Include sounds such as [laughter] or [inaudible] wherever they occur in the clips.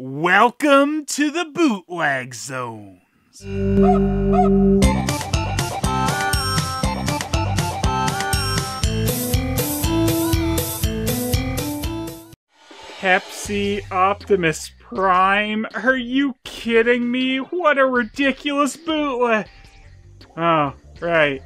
Welcome to the bootleg zones. Pepsi Optimus Prime? Are you kidding me? What a ridiculous bootleg! Oh, right.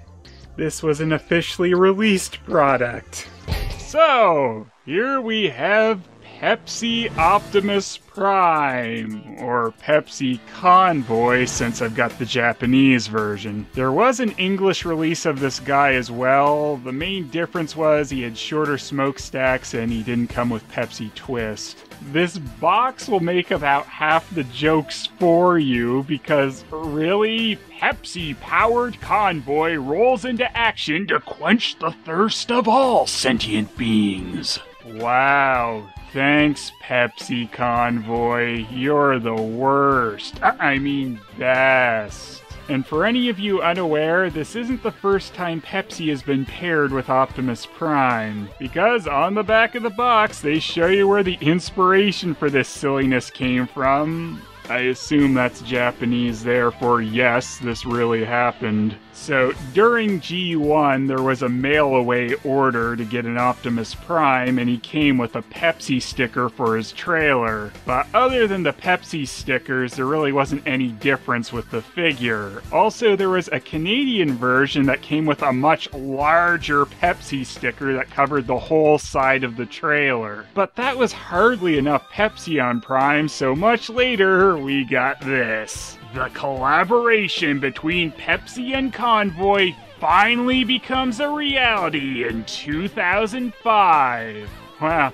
This was an officially released product. So, here we have Pepsi Optimus Prime, or Pepsi Convoy since I've got the Japanese version. There was an English release of this guy as well. The main difference was he had shorter smokestacks and he didn't come with Pepsi Twist. This box will make about half the jokes for you because really, Pepsi powered convoy rolls into action to quench the thirst of all sentient beings. Wow, Thanks, Pepsi Convoy. You're the worst. Uh, I mean, best. And for any of you unaware, this isn't the first time Pepsi has been paired with Optimus Prime. Because on the back of the box, they show you where the inspiration for this silliness came from. I assume that's Japanese there for yes, this really happened. So during G1, there was a mail away order to get an Optimus Prime, and he came with a Pepsi sticker for his trailer. But other than the Pepsi stickers, there really wasn't any difference with the figure. Also, there was a Canadian version that came with a much larger Pepsi sticker that covered the whole side of the trailer. But that was hardly enough Pepsi on Prime, so much later, we got this. The collaboration between Pepsi and Convoy finally becomes a reality in 2005. Wow,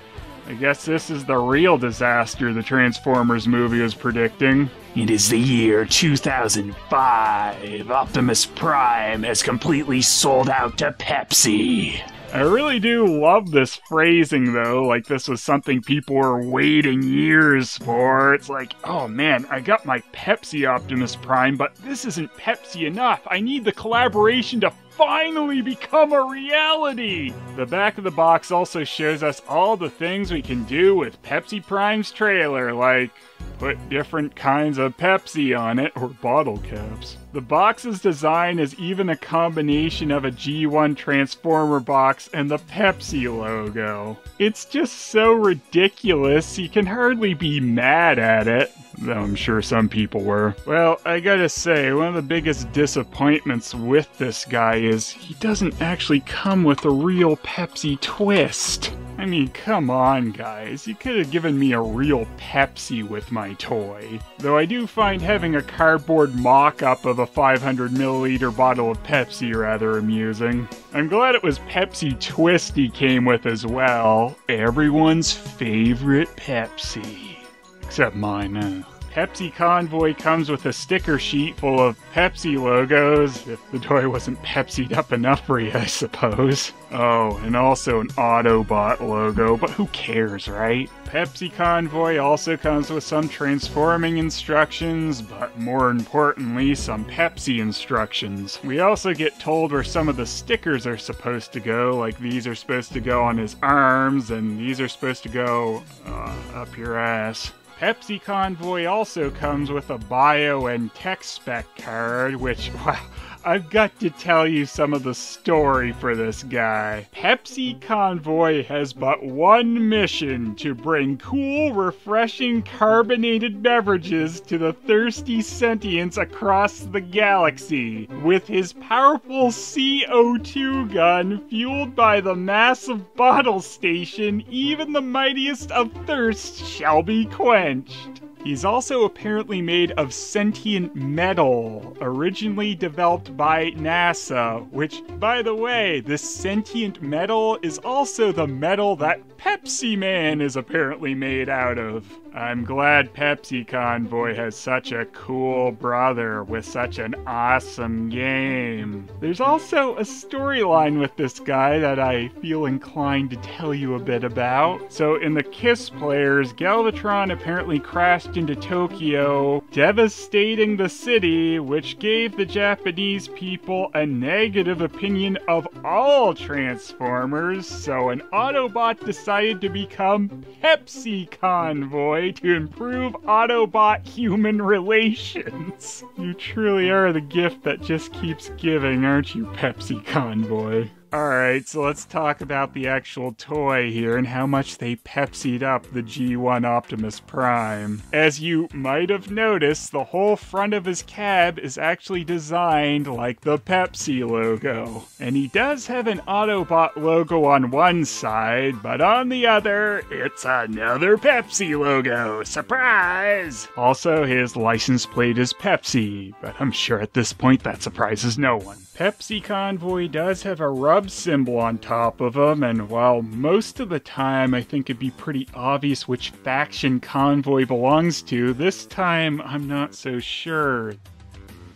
I guess this is the real disaster the Transformers movie was predicting. It is the year 2005. Optimus Prime has completely sold out to Pepsi. I really do love this phrasing though, like this was something people were waiting years for. It's like, oh man, I got my Pepsi Optimus Prime, but this isn't Pepsi enough. I need the collaboration to finally become a reality! The back of the box also shows us all the things we can do with Pepsi Prime's trailer, like put different kinds of Pepsi on it or bottle caps. The box's design is even a combination of a G1 Transformer box and the Pepsi logo. It's just so ridiculous, you can hardly be mad at it though I'm sure some people were. Well, I gotta say, one of the biggest disappointments with this guy is he doesn't actually come with a real Pepsi twist. I mean, come on, guys. You could have given me a real Pepsi with my toy. Though I do find having a cardboard mock up of a 500 milliliter bottle of Pepsi rather amusing. I'm glad it was Pepsi Twist he came with as well. Everyone's favorite Pepsi. Except mine. Pepsi Convoy comes with a sticker sheet full of Pepsi logos, if the toy wasn't Pepsied up enough for you, I suppose. Oh, and also an Autobot logo, but who cares, right? Pepsi Convoy also comes with some transforming instructions, but more importantly, some Pepsi instructions. We also get told where some of the stickers are supposed to go, like these are supposed to go on his arms, and these are supposed to go uh, up your ass. Pepsi Convoy also comes with a bio and tech spec card, which, [laughs] wow, I've got to tell you some of the story for this guy. Pepsi Convoy has but one mission to bring cool, refreshing carbonated beverages to the thirsty sentients across the galaxy. With his powerful CO2 gun fueled by the massive bottle station, even the mightiest of thirsts shall be quenched. He's also apparently made of sentient metal, originally developed by NASA, which, by the way, this sentient metal is also the metal that Pepsi Man is apparently made out of. I'm glad Pepsi Convoy has such a cool brother with such an awesome game. There's also a storyline with this guy that I feel inclined to tell you a bit about. So, in the KISS players, Galvatron apparently crashed into Tokyo, devastating the city, which gave the Japanese people a negative opinion of all Transformers. So, an Autobot decided to become Pepsi Convoy To improve Autobot human relations. You truly are the gift that just keeps giving, aren't you, Pepsi Convoy? Alright, so let's talk about the actual toy here and how much they Pepsied up the G1 Optimus Prime. As you might have noticed, the whole front of his cab is actually designed like the Pepsi logo. And he does have an Autobot logo on one side, but on the other, it's another Pepsi logo. Surprise! Also, his license plate is Pepsi, but I'm sure at this point that surprises no one. Pepsi Convoy does have a rub symbol on top of them, and while most of the time I think it'd be pretty obvious which faction Convoy belongs to, this time I'm not so sure.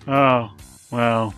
Oh, well,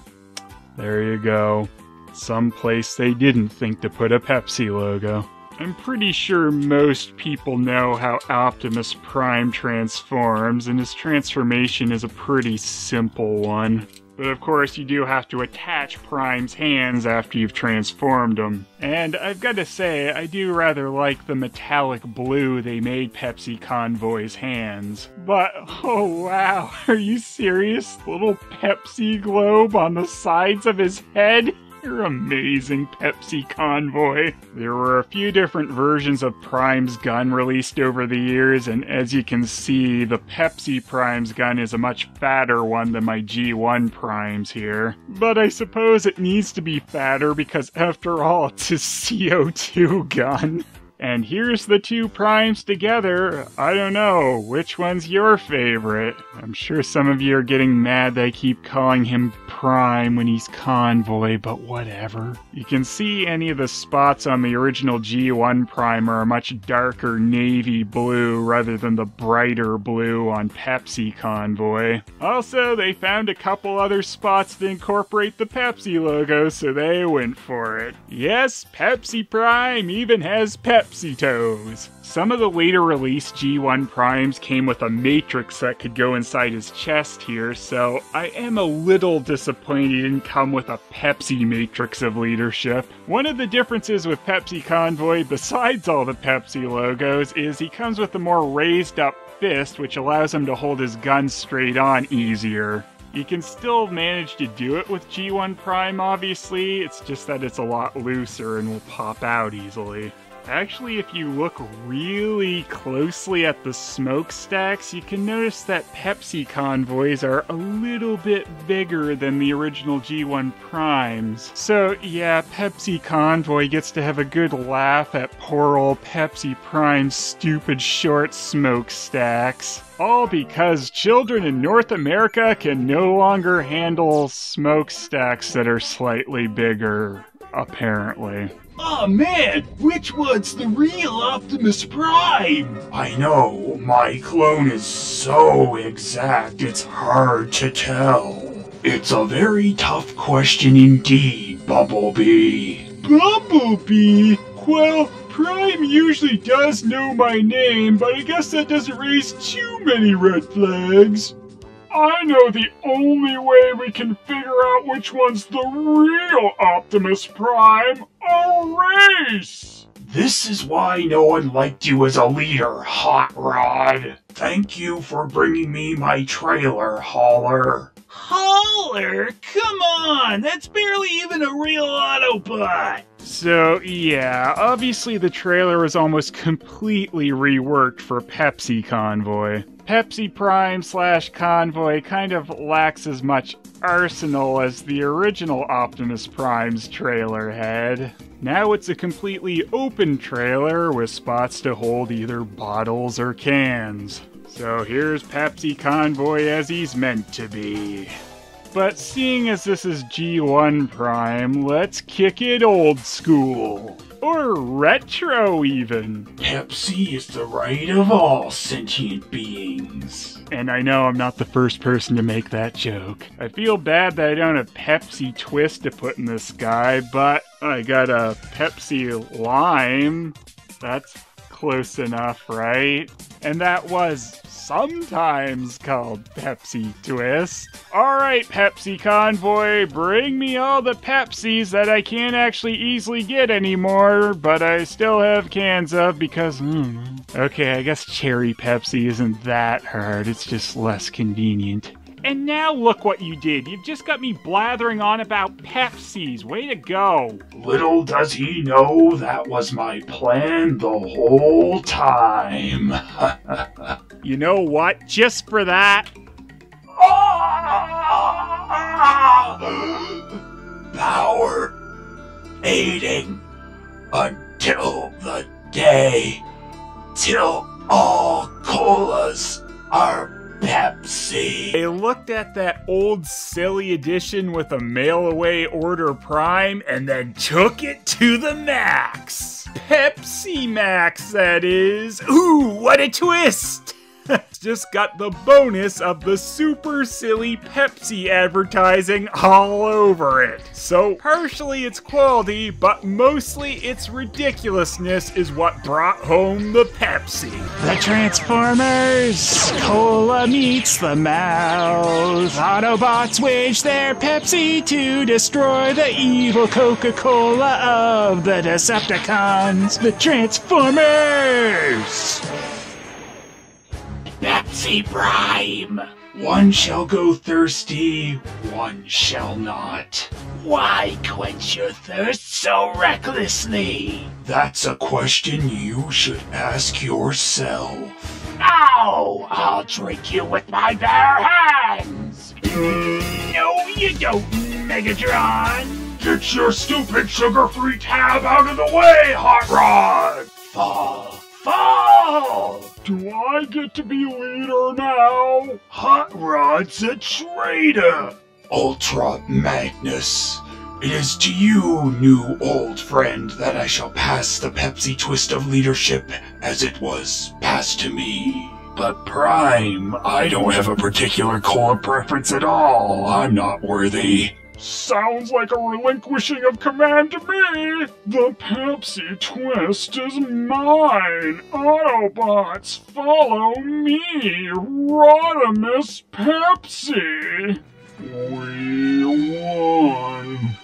there you go. Some place they didn't think to put a Pepsi logo. I'm pretty sure most people know how Optimus Prime transforms, and his transformation is a pretty simple one. But of course, you do have to attach Prime's hands after you've transformed him. And I've got to say, I do rather like the metallic blue they made Pepsi Convoy's hands. But, oh wow, [laughs] are you serious? Little Pepsi globe on the sides of his head? You're amazing, Pepsi Convoy. There were a few different versions of Prime's gun released over the years, and as you can see, the Pepsi Prime's gun is a much fatter one than my G1 Prime's here. But I suppose it needs to be fatter because, after all, it's a CO2 gun. [laughs] And here's the two primes together. I don't know, which one's your favorite? I'm sure some of you are getting mad that I keep calling him Prime when he's Convoy, but whatever. You can see any of the spots on the original G1 Prime are much darker navy blue rather than the brighter blue on Pepsi Convoy. Also, they found a couple other spots to incorporate the Pepsi logo, so they went for it. Yes, Pepsi Prime even has Pepsi Pepsi Toes. Some of the later released G1 Primes came with a matrix that could go inside his chest here, so I am a little disappointed he didn't come with a Pepsi matrix of leadership. One of the differences with Pepsi Convoy, besides all the Pepsi logos, is he comes with a more raised up fist, which allows him to hold his gun straight on easier. You can still manage to do it with G1 Prime, obviously, it's just that it's a lot looser and will pop out easily. Actually, if you look really closely at the smokestacks, you can notice that Pepsi convoys are a little bit bigger than the original G1 Primes. So, yeah, Pepsi Convoy gets to have a good laugh at poor old Pepsi Prime's stupid short smokestacks. All because children in North America can no longer handle smokestacks that are slightly bigger, apparently. Oh man, which one's the real Optimus Prime? I know, my clone is so exact it's hard to tell. It's a very tough question indeed, Bumblebee. Bumblebee? Well, Prime usually does know my name, but I guess that doesn't raise too many red flags. I know the only way we can figure out which one's the real Optimus Prime a race! This is why no one liked you as a leader, Hot Rod. Thank you for bringing me my trailer, Hauler. Hauler? Come on! That's barely even a real Autobot! So, yeah, obviously the trailer was almost completely reworked for Pepsi Convoy. Pepsi Prime slash Convoy kind of lacks as much arsenal as the original Optimus Prime's trailer had. Now it's a completely open trailer with spots to hold either bottles or cans. So here's Pepsi Convoy as he's meant to be. But seeing as this is G1 Prime, let's kick it old school. Or retro, even. Pepsi is the right of all sentient beings. And I know I'm not the first person to make that joke. I feel bad that I don't have Pepsi Twist to put in this guy, but I got a Pepsi Lime. That's close enough, right? And that was sometimes called Pepsi Twist. Alright, Pepsi Convoy, bring me all the Pepsis that I can't actually easily get anymore, but I still have cans of because, mm, okay, I guess cherry Pepsi isn't that hard, it's just less convenient. And now look what you did. You've just got me blathering on about Pepsis. Way to go. Little does he know that was my plan the whole time. [laughs] you know what? Just for that. Power aiding until the day till all colas are Pepsi. They looked at that old silly edition with a mail away order prime and then took it to the max. Pepsi Max, that is. Ooh, what a twist! [laughs] just got the bonus of the super silly Pepsi advertising all over it. So, partially its quality, but mostly its ridiculousness is what brought home the Pepsi. The Transformers! Cola meets the mouse. Autobots wage their Pepsi to destroy the evil Coca Cola of the Decepticons. The Transformers! Pepsi Prime! One shall go thirsty, one shall not. Why quench your thirst so recklessly? That's a question you should ask yourself. Ow! I'll drink you with my bare hands! No, you don't, Megatron! Get your stupid sugar-free tab out of the way, Hot Rod! Fall! Fall! Do I get to be leader now? Hot Rod's a traitor! Ultra Magnus, it is to you, new old friend, that I shall pass the Pepsi twist of leadership as it was passed to me. But Prime, I don't have a particular core preference at all. I'm not worthy. Sounds like a relinquishing of command to me! The Pepsi twist is mine! Autobots, follow me! Rodimus Pepsi! We won!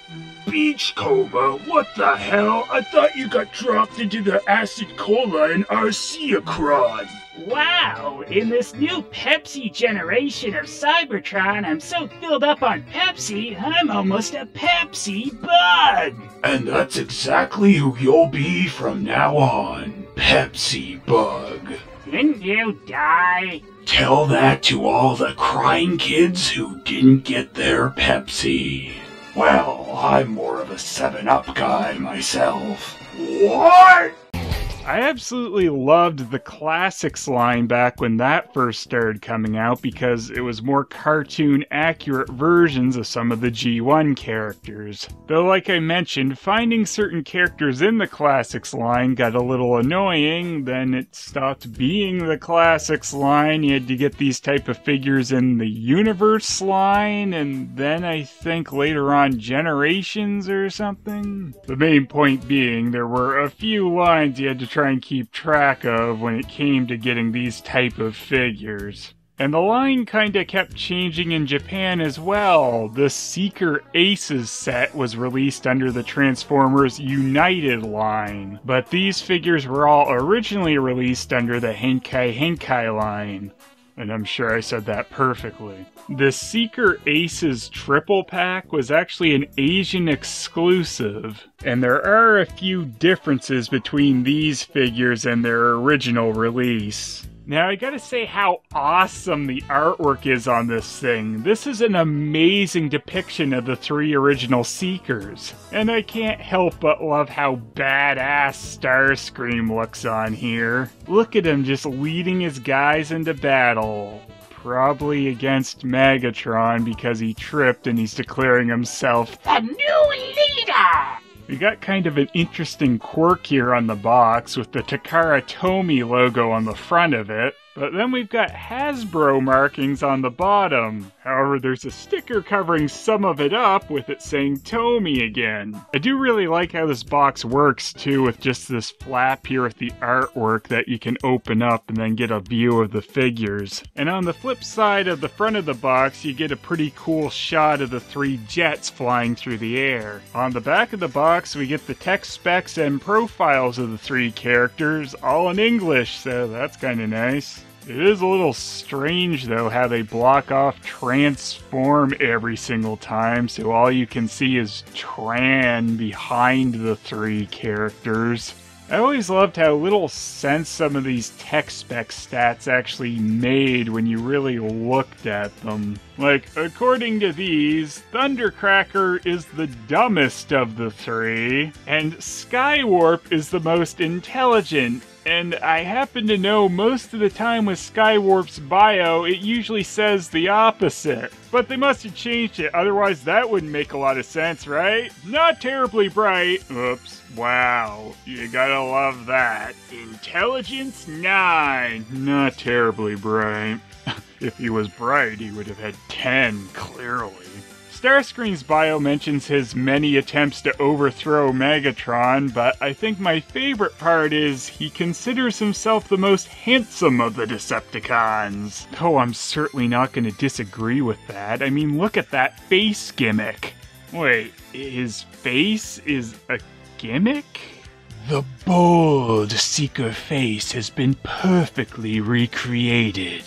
Beachcomber, what the hell? I thought you got dropped into the acid cola in Arceacron! Wow, in this new Pepsi generation of Cybertron, I'm so filled up on Pepsi, I'm almost a Pepsi bug! And that's exactly who you'll be from now on, Pepsi Bug. Didn't you die? Tell that to all the crying kids who didn't get their Pepsi. Well, I'm more of a 7 Up guy myself. What? I absolutely loved the classics line back when that first started coming out because it was more cartoon accurate versions of some of the G1 characters. Though, like I mentioned, finding certain characters in the classics line got a little annoying, then it stopped being the classics line. You had to get these type of figures in the universe line, and then I think later on generations or something. The main point being, there were a few lines you had to try and keep track of when it came to getting these type of figures. And the line kinda kept changing in Japan as well. The Seeker Aces set was released under the Transformers United line, but these figures were all originally released under the Henkei Henkei line. And I'm sure I said that perfectly. The Seeker Aces triple pack was actually an Asian exclusive, and there are a few differences between these figures and their original release. Now, I gotta say how awesome the artwork is on this thing. This is an amazing depiction of the three original Seekers. And I can't help but love how badass Starscream looks on here. Look at him just leading his guys into battle. Probably against Megatron because he tripped and he's declaring himself the new leader! We got kind of an interesting quirk here on the box with the Takara Tomy logo on the front of it, but then we've got Hasbro markings on the bottom. However, there's a sticker covering some of it up with it saying Tomy again. I do really like how this box works too with just this flap here with the artwork that you can open up and then get a view of the figures. And on the flip side of the front of the box, you get a pretty cool shot of the three jets flying through the air. On the back of the box, we get the tech specs and profiles of the three characters, all in English, so that's kind of nice. It is a little strange though how they block off transform every single time, so all you can see is Tran behind the three characters. I always loved how little sense some of these tech spec stats actually made when you really looked at them. Like, according to these, Thundercracker is the dumbest of the three, and Skywarp is the most intelligent, and I happen to know most of the time with Skywarp's bio, it usually says the opposite. But they must have changed it, otherwise that wouldn't make a lot of sense, right? Not terribly bright. Oops. Wow. You gotta love that. Intelligence 9. Not terribly bright. [laughs] if he was bright, he would have had 10, clearly. Starscream's bio mentions his many attempts to overthrow Megatron, but I think my favorite part is he considers himself the most handsome of the Decepticons. Oh, I'm certainly not going to disagree with that. I mean, look at that face gimmick. Wait, his face is a gimmick? The bold Seeker face has been perfectly recreated.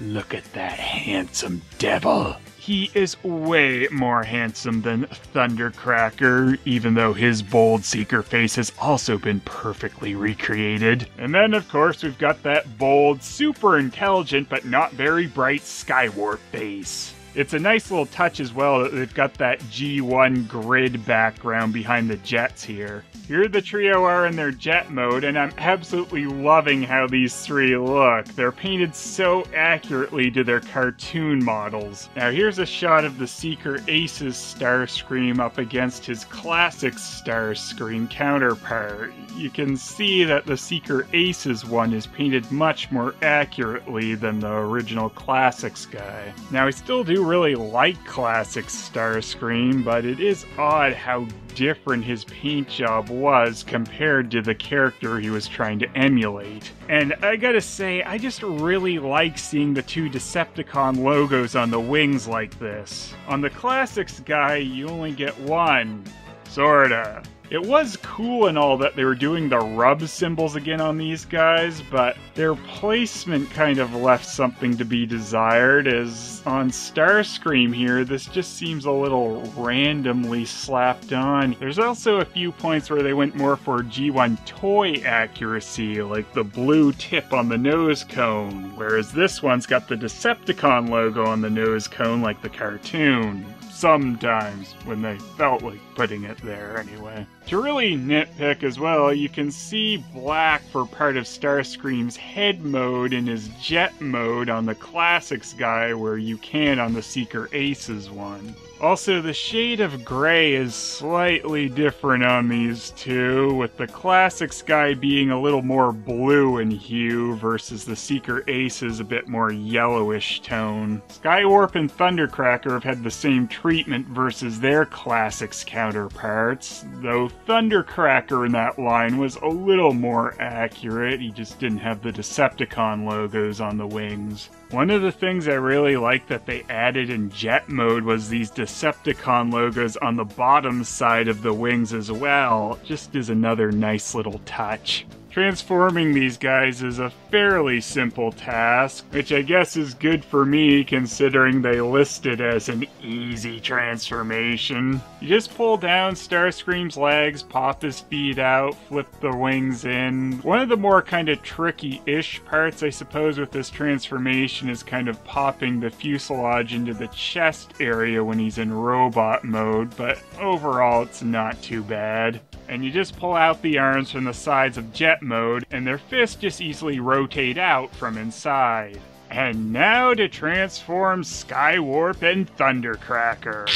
Look at that handsome devil. He is way more handsome than Thundercracker, even though his bold seeker face has also been perfectly recreated. And then, of course, we've got that bold, super intelligent, but not very bright Skywarp face. It's a nice little touch as well that they've got that G1 grid background behind the jets here. Here the trio are in their jet mode, and I'm absolutely loving how these three look. They're painted so accurately to their cartoon models. Now here's a shot of the Seeker Aces Starscream up against his classic Starscream counterpart. You can see that the Seeker Aces one is painted much more accurately than the original Classics guy. Now I still do really like classic Starscream, but it is odd how different his paint job was compared to the character he was trying to emulate. And I gotta say, I just really like seeing the two Decepticon logos on the wings like this. On the Classics guy, you only get one. Sorta. It was cool and all that they were doing the rub symbols again on these guys, but their placement kind of left something to be desired, as on Starscream here, this just seems a little randomly slapped on. There's also a few points where they went more for G1 toy accuracy, like the blue tip on the nose cone, whereas this one's got the Decepticon logo on the nose cone like the cartoon sometimes when they felt like putting it there anyway. To really nitpick as well, you can see black for part of Starscream's head mode in his jet mode on the Classics guy where you can on the Seeker Aces one. Also, the shade of gray is slightly different on these two, with the Classics guy being a little more blue in hue versus the Seeker Aces a bit more yellowish tone. Skywarp and Thundercracker have had the same treatment versus their Classics counterparts, though Thundercracker in that line was a little more accurate, he just didn't have the Decepticon logos on the wings. One of the things I really liked that they added in jet mode was these Decepticon logos on the bottom side of the wings as well, just as another nice little touch. Transforming these guys is a fairly simple task, which I guess is good for me considering they list it as an easy transformation. You just pull down Starscream's legs, pop his feet out, flip the wings in. One of the more kind of tricky-ish parts, I suppose, with this transformation is kind of popping the fuselage into the chest area when he's in robot mode, but overall it's not too bad and you just pull out the arms from the sides of jet mode, and their fists just easily rotate out from inside. And now to transform Skywarp and Thundercracker.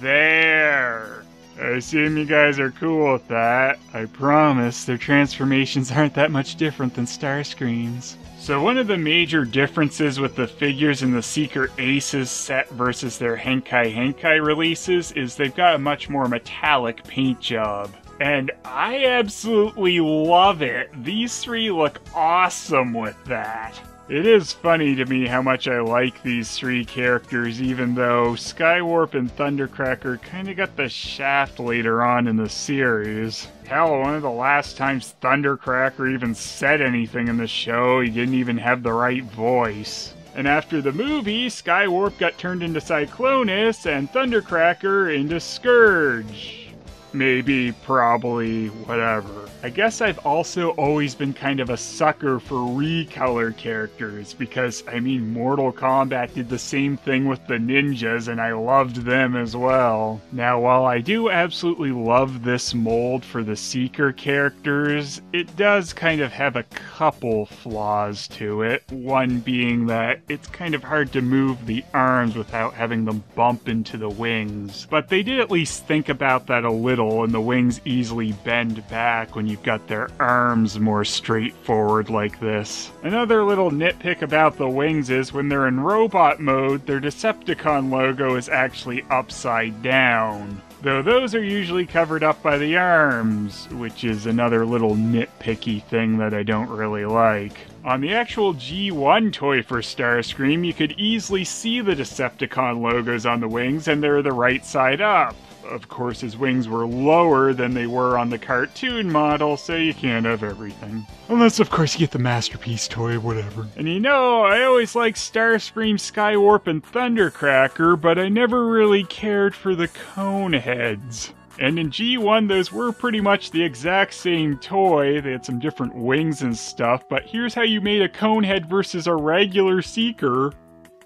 There! I assume you guys are cool with that. I promise their transformations [laughs] aren't that much different than Starscream's. So one of the major differences with the figures in the Seeker Aces set versus their Henkei Henkei releases is they've got a much more metallic paint job. And I absolutely love it. These three look awesome with that. It is funny to me how much I like these three characters, even though Skywarp and Thundercracker kinda got the shaft later on in the series. Hell, one of the last times Thundercracker even said anything in the show, he didn't even have the right voice. And after the movie, Skywarp got turned into Cyclonus and Thundercracker into Scourge. Maybe, probably, whatever. I guess I've also always been kind of a sucker for recolor characters because, I mean, Mortal Kombat did the same thing with the ninjas and I loved them as well. Now, while I do absolutely love this mold for the Seeker characters, it does kind of have a couple flaws to it. One being that it's kind of hard to move the arms without having them bump into the wings. But they did at least think about that a little and the wings easily bend back when you've got their arms more straightforward like this. Another little nitpick about the wings is when they're in robot mode, their Decepticon logo is actually upside down. Though those are usually covered up by the arms, which is another little nitpicky thing that I don't really like. On the actual G1 toy for Starscream, you could easily see the Decepticon logos on the wings and they're the right side up of course, his wings were lower than they were on the cartoon model, so you can't have everything. Unless, of course, you get the Masterpiece toy, whatever. And you know, I always liked Starscream, Skywarp, and Thundercracker, but I never really cared for the cone heads. And in G1, those were pretty much the exact same toy. They had some different wings and stuff, but here's how you made a cone head versus a regular Seeker.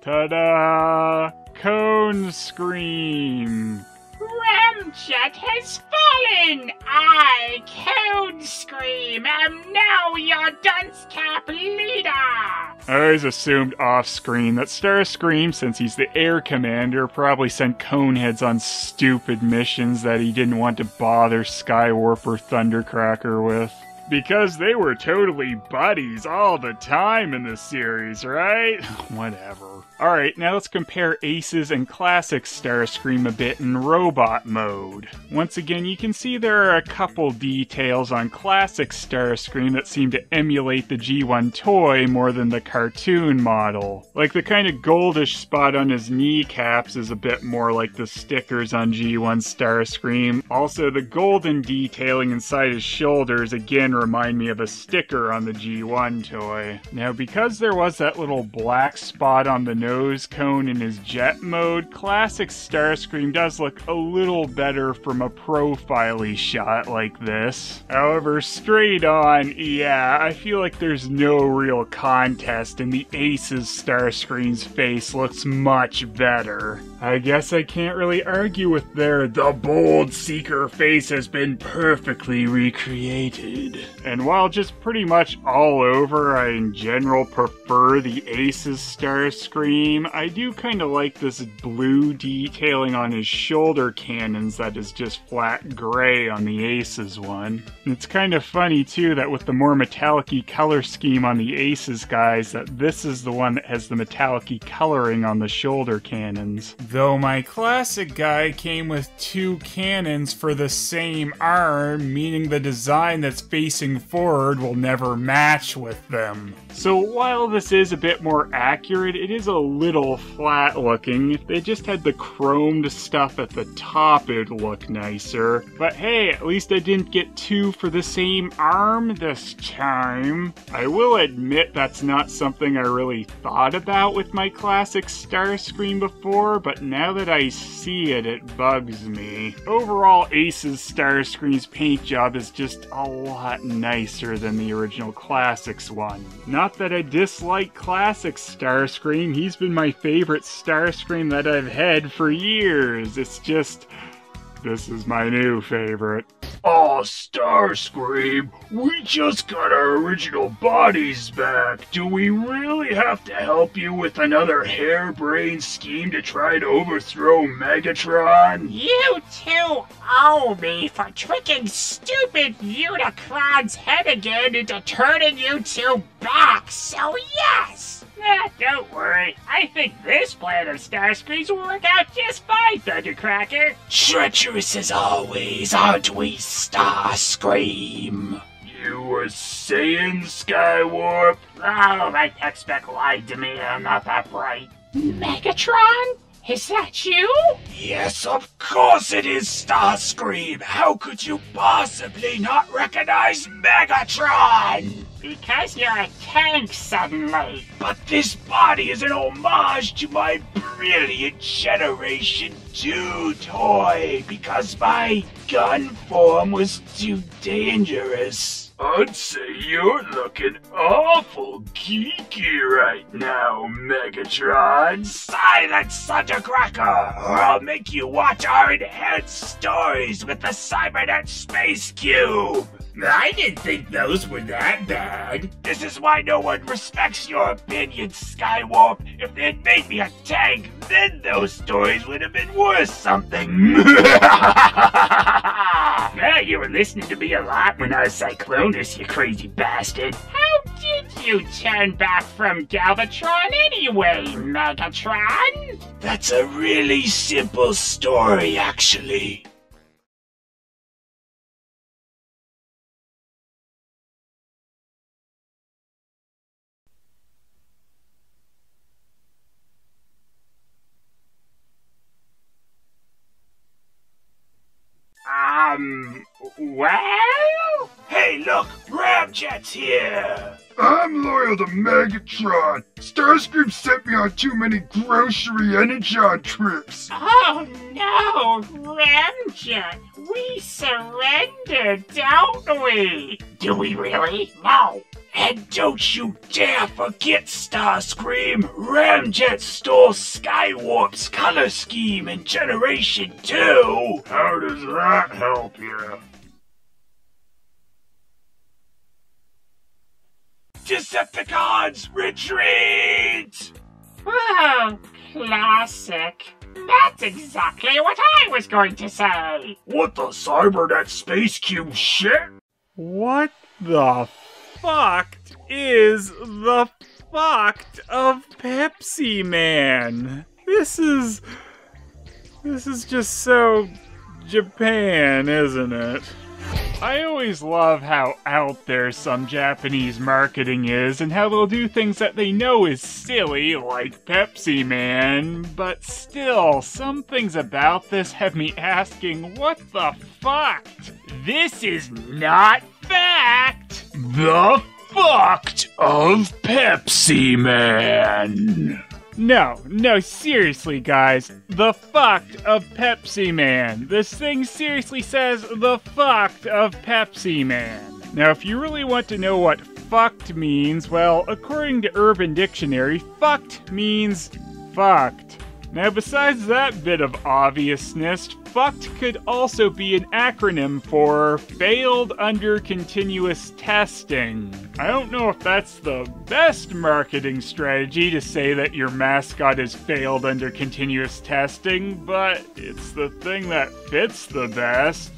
Ta da! Cone Scream! Ramjet has fallen! I, Cone Scream, am now your dunce cap leader! I always assumed off screen that Starscream, since he's the air commander, probably sent Coneheads on stupid missions that he didn't want to bother Skywarp or Thundercracker with. Because they were totally buddies all the time in the series, right? [laughs] Whatever. Alright, now let's compare Aces and Classic Starscream a bit in robot mode. Once again, you can see there are a couple details on Classic Starscream that seem to emulate the G1 toy more than the cartoon model. Like the kind of goldish spot on his kneecaps is a bit more like the stickers on G1 Starscream. Also, the golden detailing inside his shoulders again remind me of a sticker on the G1 toy. Now, because there was that little black spot on the nose cone in his jet mode, classic Starscream does look a little better from a profiley shot like this. However, straight on, yeah, I feel like there's no real contest and the Ace's Starscream's face looks much better. I guess I can't really argue with their the bold Seeker face has been perfectly recreated. And while just pretty much all over, I in general prefer the Ace's Starscream I do kind of like this blue detailing on his shoulder cannons that is just flat gray on the Aces one. it's kind of funny too that with the more metallic color scheme on the Aces guys, that this is the one that has the metallic coloring on the shoulder cannons. Though my classic guy came with two cannons for the same arm, meaning the design that's facing forward will never match with them. So while this is a bit more accurate, it is a little flat looking. If they just had the chromed stuff at the top, it'd look nicer. But hey, at least I didn't get two for the same arm this time. I will admit that's not something I really thought about with my classic Starscream before, but now that I see it, it bugs me. Overall, Ace's Starscream's paint job is just a lot nicer than the original Classics one. Not that I dislike Classic Starscream, he's been my favorite Starscream that I've had for years. It's just, this is my new favorite. Oh, Starscream, we just got our original bodies back. Do we really have to help you with another harebrained scheme to try to overthrow Megatron? You two owe me for tricking stupid Unicron's head again into turning you two back, so yes! Ah, don't worry. I think this plan of Starscream's will work out just fine, Thundercracker. Treacherous as always, aren't we, Starscream? You were saying, Skywarp? Oh, tech spec lied to me. I'm not that bright. Megatron? Is that you? Yes, of course it is, Starscream. How could you possibly not recognize Megatron? Because you're a tank suddenly. But this body is an homage to my brilliant Generation 2 toy because my gun form was too dangerous. I'd say you're looking awful geeky right now, Megatron. Silence, Thundercracker, or I'll make you watch our enhanced stories with the Cybernet Space Cube. I didn't think those were that bad. This is why no one respects your opinion, Skywarp. If they'd made me a tank, then those stories would have been worth something. [laughs] yeah, you were listening to me a lot when I was Cyclonus, you crazy bastard. How did you turn back from Galvatron anyway, Megatron? That's a really simple story, actually. Ramjet's here! I'm loyal to Megatron. Starscream sent me on too many grocery energon trips. Oh no, Ramjet! We surrender, don't we? Do we really? No. And don't you dare forget, Starscream! Ramjet stole Skywarp's color scheme in Generation 2! How does that help you? Decepticons, retreat! Oh, classic. That's exactly what I was going to say. What the Cybernet Space Cube shit? What the fucked is the fucked of Pepsi Man? This is. This is just so Japan, isn't it? I always love how out there some Japanese marketing is and how they'll do things that they know is silly, like Pepsi Man, but still, some things about this have me asking, what the fuck? This is not fact! The fucked of Pepsi Man! No, no, seriously, guys. The fucked of Pepsi Man. This thing seriously says the fucked of Pepsi Man. Now, if you really want to know what fucked means, well, according to Urban Dictionary, fucked means fucked. Now, besides that bit of obviousness, fucked could also be an acronym for failed under continuous testing. I don't know if that's the best marketing strategy to say that your mascot has failed under continuous testing, but it's the thing that fits the best,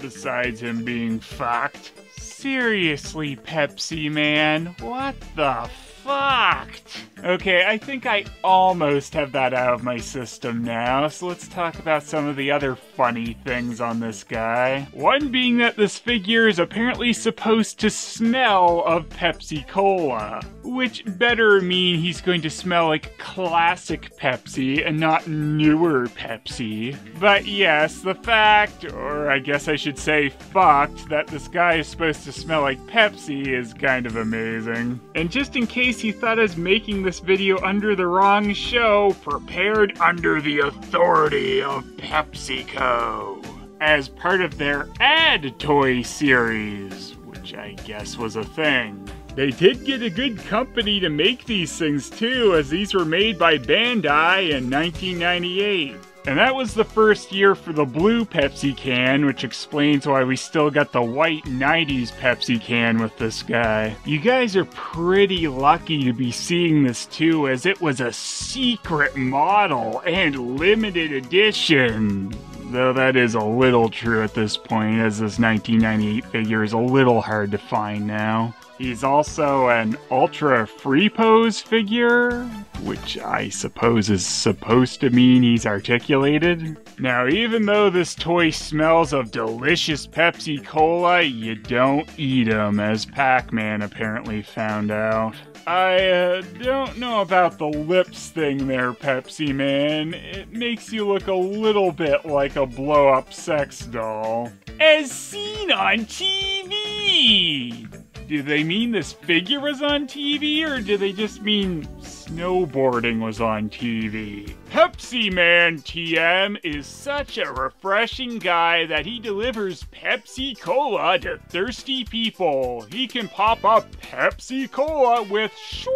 besides him being fucked. Seriously, Pepsi Man, what the fucked? Okay, I think I almost have that out of my system now, so let's talk about some of the other funny things on this guy. One being that this figure is apparently supposed to smell of Pepsi Cola, which better mean he's going to smell like classic Pepsi and not newer Pepsi. But yes, the fact, or I guess I should say fucked, that this guy is supposed to smell like Pepsi is kind of amazing. And just in case you thought I was making this video under the wrong show, prepared under the authority of PepsiCo as part of their ad toy series, which I guess was a thing. They did get a good company to make these things too, as these were made by Bandai in 1998. And that was the first year for the blue Pepsi can, which explains why we still got the white 90s Pepsi can with this guy. You guys are pretty lucky to be seeing this too, as it was a secret model and limited edition. Though that is a little true at this point, as this 1998 figure is a little hard to find now. He's also an ultra free pose figure, which I suppose is supposed to mean he's articulated. Now, even though this toy smells of delicious Pepsi Cola, you don't eat him, as Pac Man apparently found out. I uh, don't know about the lips thing there, Pepsi Man. It makes you look a little bit like a blow up sex doll. As seen on TV! Do they mean this figure was on TV, or do they just mean snowboarding was on TV? Pepsi Man TM is such a refreshing guy that he delivers Pepsi Cola to thirsty people. He can pop up Pepsi Cola with schwa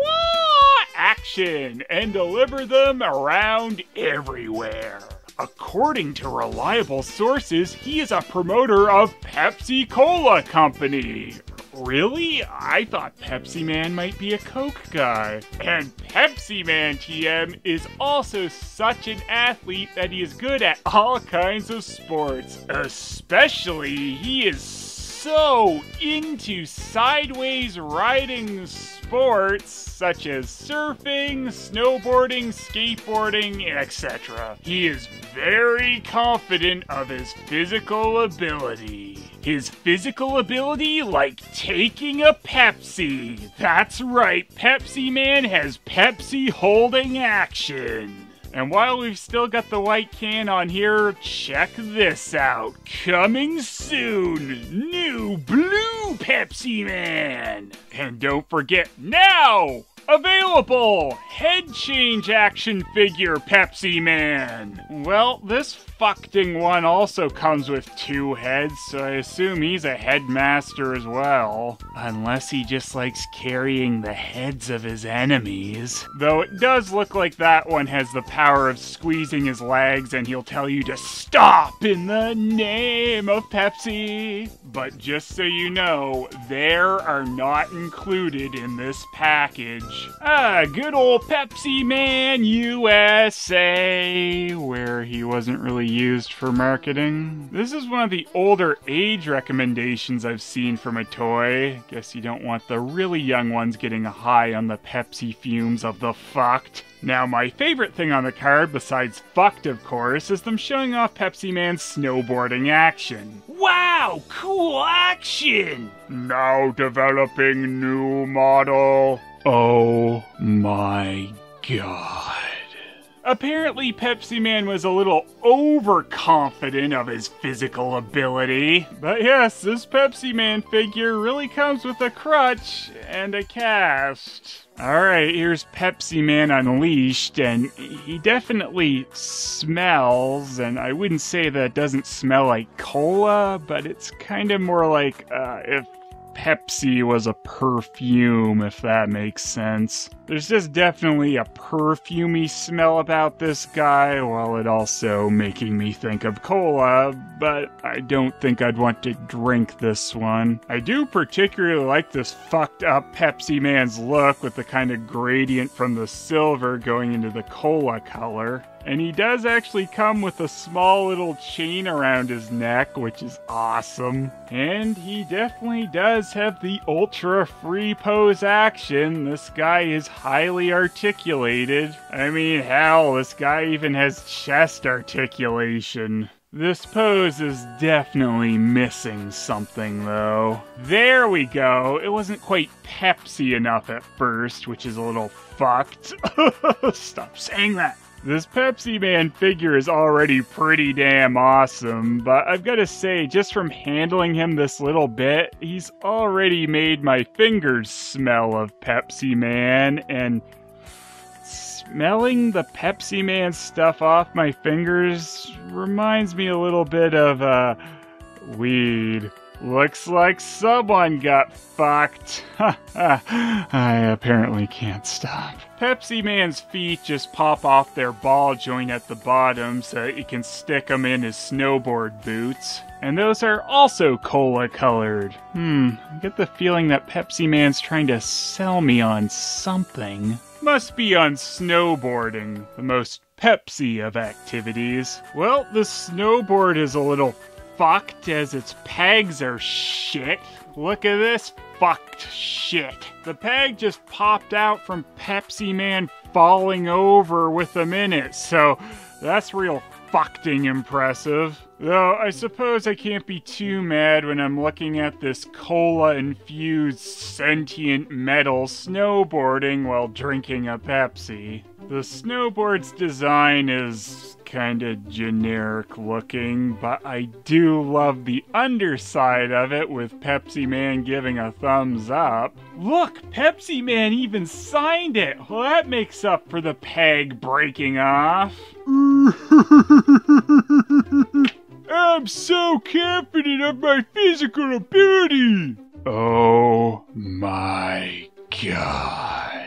action and deliver them around everywhere. According to reliable sources, he is a promoter of Pepsi Cola Company. Really? I thought Pepsi Man might be a Coke guy. And Pepsi Man TM is also such an athlete that he is good at all kinds of sports. Especially, he is so into sideways riding sports such as surfing, snowboarding, skateboarding, etc. He is very confident of his physical ability. His physical ability, like taking a Pepsi. That's right, Pepsi Man has Pepsi holding action. And while we've still got the white can on here, check this out. Coming soon, new blue Pepsi Man. And don't forget now, Available! Head change action figure Pepsi Man! Well, this fucking one also comes with two heads, so I assume he's a headmaster as well. Unless he just likes carrying the heads of his enemies. Though it does look like that one has the power of squeezing his legs and he'll tell you to stop in the name of Pepsi. But just so you know, there are not included in this package. Ah, good old Pepsi Man USA, where he wasn't really used for marketing. This is one of the older age recommendations I've seen from a toy. Guess you don't want the really young ones getting high on the Pepsi fumes of the fucked. Now, my favorite thing on the card, besides fucked of course, is them showing off Pepsi Man's snowboarding action. Wow, cool action! Now developing new model. Oh my god. Apparently, Pepsi Man was a little overconfident of his physical ability. But yes, this Pepsi Man figure really comes with a crutch and a cast. Alright, here's Pepsi Man Unleashed, and he definitely smells, and I wouldn't say that it doesn't smell like cola, but it's kind of more like uh, if Pepsi was a perfume, if that makes sense. There's just definitely a perfumey smell about this guy, while it also making me think of cola, but I don't think I'd want to drink this one. I do particularly like this fucked up Pepsi Man's look with the kind of gradient from the silver going into the cola color. And he does actually come with a small little chain around his neck, which is awesome. And he definitely does have the ultra free pose action. This guy is highly articulated. I mean, hell, this guy even has chest articulation. This pose is definitely missing something, though. There we go. It wasn't quite Pepsi enough at first, which is a little fucked. [laughs] Stop saying that. This Pepsi Man figure is already pretty damn awesome, but I've got to say, just from handling him this little bit, he's already made my fingers smell of Pepsi Man, and smelling the Pepsi Man stuff off my fingers reminds me a little bit of, uh, weed. Looks like someone got fucked. [laughs] I apparently can't stop. Pepsi Man's feet just pop off their ball joint at the bottom so he can stick them in his snowboard boots. And those are also cola colored. Hmm, I get the feeling that Pepsi Man's trying to sell me on something. Must be on snowboarding, the most Pepsi of activities. Well, the snowboard is a little fucked as its pegs are shit. Look at this fucked shit. The peg just popped out from Pepsi Man falling over with them in it, so that's real fucking impressive. Though I suppose I can't be too mad when I'm looking at this cola infused sentient metal snowboarding while drinking a Pepsi. The snowboard's design is kinda generic looking, but I do love the underside of it with Pepsi Man giving a thumbs up. Look, Pepsi Man even signed it! Well, that makes up for the peg breaking off. [laughs] I'm so confident of my physical ability! Oh my god.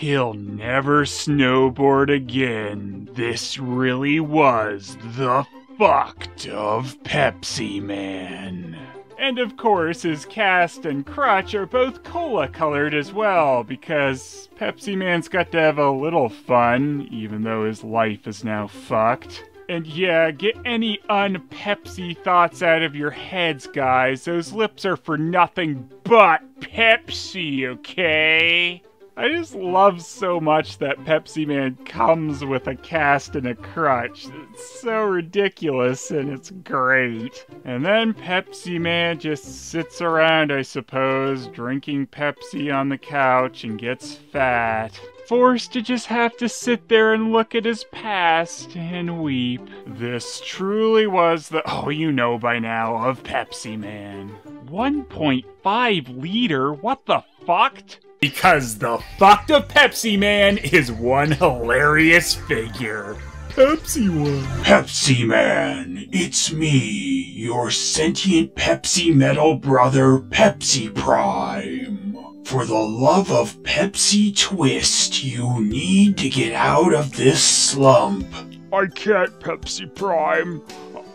He'll never snowboard again. This really was the fucked of Pepsi Man. And of course, his cast and crotch are both cola colored as well, because Pepsi Man's got to have a little fun, even though his life is now fucked. And yeah, get any un-Pepsi thoughts out of your heads, guys. Those lips are for nothing but Pepsi, okay? I just love so much that Pepsi Man comes with a cast and a crutch. It's so ridiculous and it's great. And then Pepsi Man just sits around, I suppose, drinking Pepsi on the couch and gets fat. Forced to just have to sit there and look at his past and weep. This truly was the, oh, you know by now, of Pepsi Man. 1.5 liter? What the fucked? Because the fucked up Pepsi Man is one hilarious figure. Pepsi one. Pepsi Man, it's me, your sentient Pepsi metal brother, Pepsi Prime. For the love of Pepsi Twist, you need to get out of this slump. I can't, Pepsi Prime.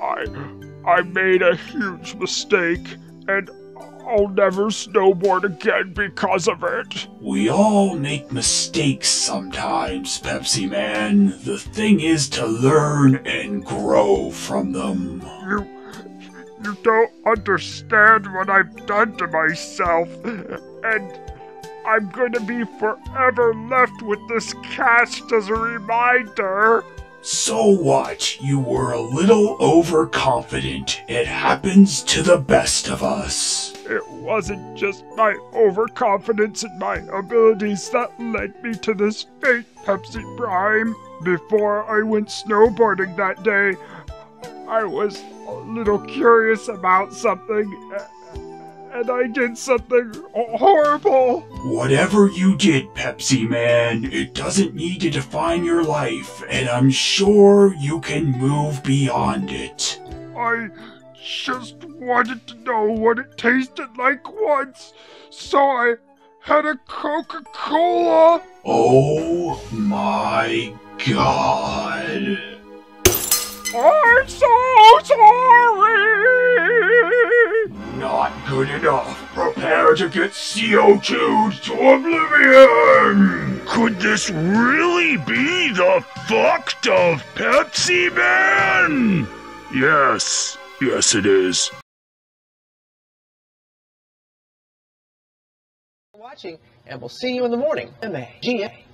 I I made a huge mistake, and I'll never snowboard again because of it. We all make mistakes sometimes, Pepsi Man. The thing is to learn and grow from them. You you don't understand what I've done to myself, and I'm going to be forever left with this cast as a reminder. So what? You were a little overconfident. It happens to the best of us. It wasn't just my overconfidence in my abilities that led me to this fate, Pepsi Prime. Before I went snowboarding that day, I was a little curious about something, and I did something horrible. Whatever you did, Pepsi Man, it doesn't need to define your life, and I'm sure you can move beyond it. I just wanted to know what it tasted like once, so I had a Coca Cola. Oh my god. I'm so sorry! Not good enough. Prepare to get CO2'd to oblivion! Could this really be the fucked of Pepsi Man? Yes, yes it is. watching, and we'll see you in the morning. M-A-G-A.